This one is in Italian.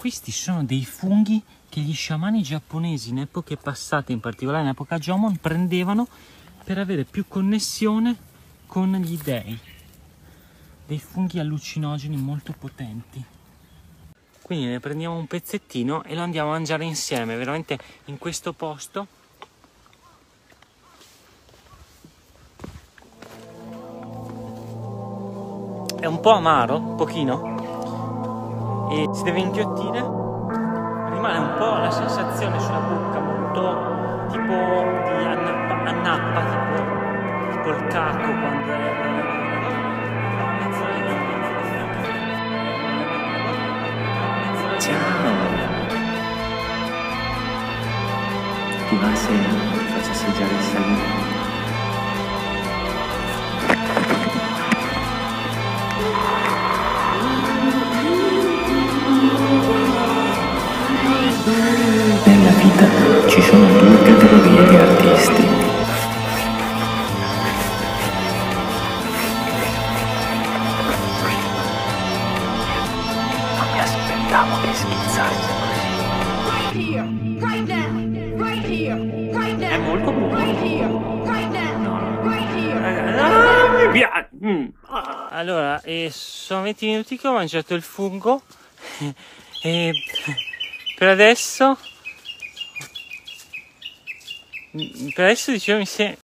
questi sono dei funghi che gli sciamani giapponesi in epoche passate, in particolare in epoca Jomon, prendevano per avere più connessione con gli dei. Dei funghi allucinogeni molto potenti. Quindi ne prendiamo un pezzettino e lo andiamo a mangiare insieme, veramente in questo posto. È un po' amaro, un pochino, e si deve inghiottire. Rimane un po' la sensazione sulla bocca molto tipo di annappa, annappa tipo, tipo il caco quando è Ciao! Ti va se faccio assaggiare il? Vita ci sono due categorie di artisti. Non mi aspettavo che schizzasse così. right here, right now, right here, right now. È molto buono. Right here, right now, right here. Ah, mi piace. Mm. Ah, Allora, eh, sono 20 minuti che ho mangiato il fungo e per adesso mm, per adesso dicevo mi, se-